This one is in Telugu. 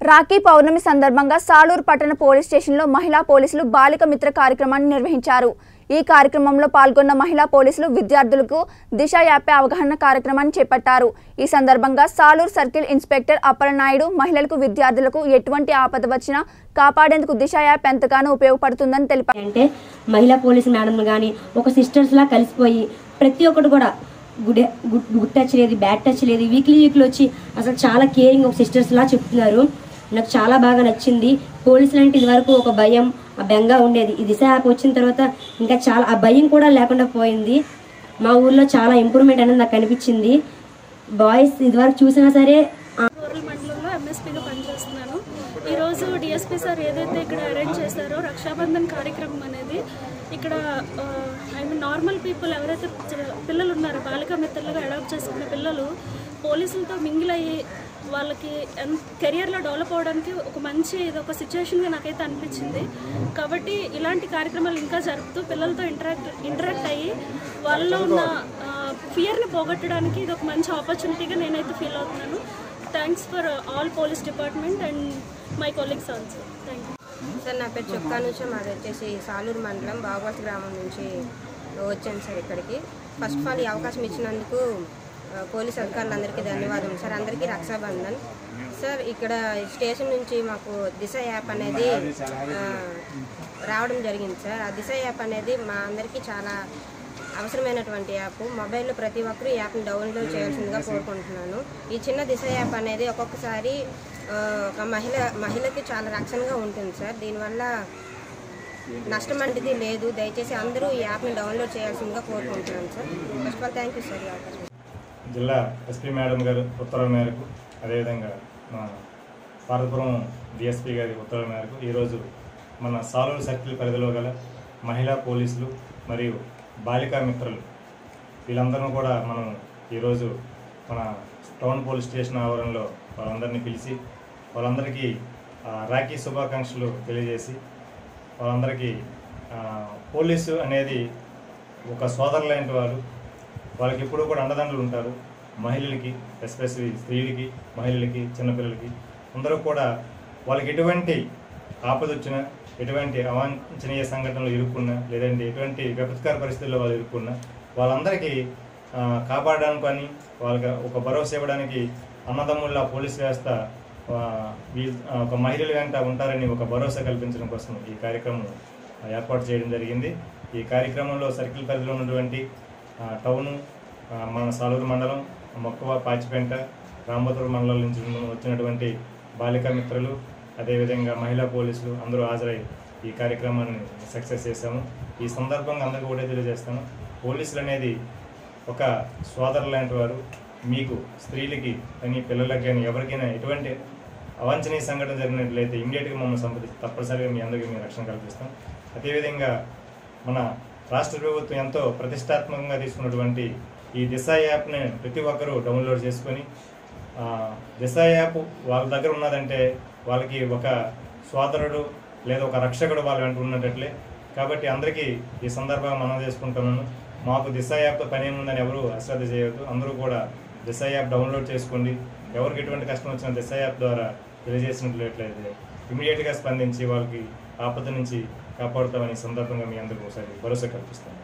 రాఖీ పౌర్ణమి సందర్భంగా సాలూరు పట్టణ పోలీస్ స్టేషన్లో మహిళా పోలీసులు బాలిక మిత్ర కార్యక్రమాన్ని నిర్వహించారు. ఈ కార్యక్రమంలో పాల్గొన్న మహిళా పోలీసులు విద్యార్థులకు దిశ యాపే అవగాహన కార్యక్రమాన్ని చేపట్టారు. ఈ సందర్భంగా సాలూరు సర్కిల్ ఇన్స్పెక్టర్ అప్పలనాయుడు మహిళలకు విద్యార్థులకు ఎటువంటి ఆపద వచ్చినా కాపాడేందుకు దిశ యాప్ ఎంతగానో ఉపయోగపడుతుందని తెలిపారు. అంటే మహిళా పోలీస్ మేడం కానీ ఒక సిస్టర్స్ లా కలిసిపోయి ప్రతి ఒక్కటి కూడా గుడ్ గుడ్ గుడ్ టచ్ లేదు బ్యాడ్ టచ్ లేదు వీక్లీ వీక్లీ వచ్చి అసలు చాలా కేరింగ్ ఒక సిస్టర్స్ లా చెప్తున్నారు. నాకు చాలా బాగా నచ్చింది. పోలీసులు అంటే ఇదివరకు ఒక భయం ఆ బెంగ ఉండేది. ఈ దిశ యాప్ వచ్చిన తర్వాత ఇంకా చాలా ఆ భయం కూడా లేకుండా పోయింది. మా ఊర్లో చాలా ఇంప్రూవ్మెంట్ అనేది నాకు కనిపించింది బాయ్స్ ఇదివరకు చూసినా సరే రూరల్ మండలంలో ఎంఎస్పీగా పనిచేస్తున్నాను. ఈరోజు డిఎస్పీ సార్ ఏదైతే ఇక్కడ అరేంజ్ చేశారో రక్షాబంధన్ కార్యక్రమం అనేది ఇక్కడ ఐ మీన్ నార్మల్ పీపుల్ ఎవరైతే పిల్లలు ఉన్నారో బాలికా మిత్రులుగా అడాప్ట్ చేసుకున్న పిల్లలు పోలీసులతో మింగిల్ అయ్యి వాళ్ళకి కెరియర్లో డెవలప్ అవడానికి ఒక మంచి ఇది ఒక సిచ్యువేషన్గా నాకైతే అనిపించింది. కాబట్టి ఇలాంటి కార్యక్రమాలు ఇంకా జరుపుతూ పిల్లలతో ఇంటరాక్ట్ ఇంటరాక్ట్ అయ్యి వాళ్ళలో ఉన్న ఫియర్ని పోగొట్టడానికి ఇది ఒక మంచి ఆపర్చునిటీగా నేనైతే ఫీల్ అవుతున్నాను. Thanks for all police department and my colleagues also thank you sir నా పేరు చొక్కా నుంచి మాది వచ్చేసి సాలూరు మండలం బాగోత్ గ్రామం నుంచి వచ్చాను సార్ ఇక్కడికి. ఫస్ట్ ఆఫ్ ఆల్ ఈ అవకాశం ఇచ్చినందుకు పోలీస్ అధికారులందరికీ ధన్యవాదం సార్ అందరికీ రక్షాబంధన్. సార్ ఇక్కడ స్టేషన్ నుంచి మాకు దిశ యాప్ అనేది రావడం జరిగింది సార్. ఆ దిశ యాప్ అనేది మా అందరికీ చాలా అవసరమైనటువంటి యాప్. మొబైల్లో ప్రతి ఒక్కరూ యాప్ని డౌన్లోడ్ చేయాల్సిందిగా కోరుకుంటున్నాను. ఈ చిన్న దిశ యాప్ అనేది ఒక్కొక్కసారి ఒక మహిళ మహిళకి చాలా రక్షణగా ఉంటుంది సార్. దీనివల్ల నష్టం అనేది లేదు. దయచేసి అందరూ ఈ యాప్ని డౌన్లోడ్ చేయాల్సిందిగా కోరుకుంటున్నాను sir. First of all thank you sir. జిల్లా ఎస్పీ మేడం గారు ఉత్తర్వుల మేరకు అదేవిధంగా మన భారతపురం డిఎస్పీ గారి ఉత్తర్వుల మేరకు ఈరోజు మన సాలూరు సర్కిల్ పరిధిలో గల మహిళా పోలీసులు మరియు బాలికా మిత్రులు వీళ్ళందరూ కూడా మనం ఈరోజు మన టౌన్ పోలీస్ స్టేషన్ ఆవరణలో వాళ్ళందరినీ పిలిచి వాళ్ళందరికీ రాఖీ శుభాకాంక్షలు తెలియజేసి వాళ్ళందరికీ పోలీసు అనేది ఒక సోదరులైన వాళ్ళు వారు వాళ్ళకి ఎప్పుడూ కూడా అండదండలు ఉంటారు. మహిళలకి ఎస్పెషలీ స్త్రీలకి మహిళలకి చిన్నపిల్లలకి అందరూ కూడా వాళ్ళకి ఎటువంటి ఆపద వచ్చినా ఎటువంటి అవాంఛనీయ సంఘటనలు ఇరుక్కున్నా లేదంటే ఎటువంటి విపత్కర పరిస్థితుల్లో వాళ్ళు ఇరుక్కున్నా వాళ్ళందరికీ కాపాడడానికి కానీ వాళ్ళకి ఒక భరోసా ఇవ్వడానికి అన్నదమ్ముళ్ళ పోలీస్ వ్యవస్థ ఒక మహిళల వెంట ఉంటారని ఒక భరోసా కల్పించడం కోసం ఈ కార్యక్రమం ఏర్పాటు చేయడం జరిగింది. ఈ కార్యక్రమంలో సర్కిల్ పరిధిలో ఉన్నటువంటి టౌను మన సాలూరు మండలం మక్కువ పాచిపెంట రాంబతూరు మండలం నుంచి వచ్చినటువంటి బాలికా మిత్రులు అదేవిధంగా మహిళా పోలీసులు అందరూ హాజరై ఈ కార్యక్రమాన్ని సక్సెస్ చేశాము. ఈ సందర్భంగా అందరికీ కూడా తెలియజేస్తాను. పోలీసులు అనేది ఒక సోదరు లాంటి వారు. మీకు స్త్రీలకి కానీ పిల్లలకి కానీ ఎవరికైనా ఎటువంటి అవాంఛనీయ సంఘటన జరిగినట్లయితే ఇమీడియట్గా మమ్మల్ని సంప్రదిస్తే తప్పనిసరిగా మీ అందరికీ మేము రక్షణ కల్పిస్తాం. అదేవిధంగా మన రాష్ట్ర ప్రభుత్వం ఎంతో ప్రతిష్టాత్మకంగా తీసుకున్నటువంటి ఈ దిశ యాప్ని ప్రతి ఒక్కరూ డౌన్లోడ్ చేసుకొని దిశ యాప్ వాళ్ళ దగ్గర ఉన్నదంటే వాళ్ళకి ఒక సోదరుడు లేదా ఒక రక్షకుడు వాళ్ళ వెంట ఉన్నట్లే కాబట్టి అందరికీ ఈ సందర్భంగా మనం చేసుకుంటున్నాను. మాకు దిశ యాప్తో పని ఏముందని ఎవరు అశ్రద్ధ చేయవద్దు అందరూ కూడా దిశ యాప్ డౌన్లోడ్ చేసుకోండి. ఎవరికి ఎటువంటి కష్టం వచ్చినా దిశ యాప్ ద్వారా తెలియజేసినట్లయితే ఇమీడియట్గా స్పందించి వాళ్ళకి ఆపద నుంచి కాపాడుతామని సందర్భంగా మీ అందరికీ ఒకసారి భరోసా కల్పిస్తాను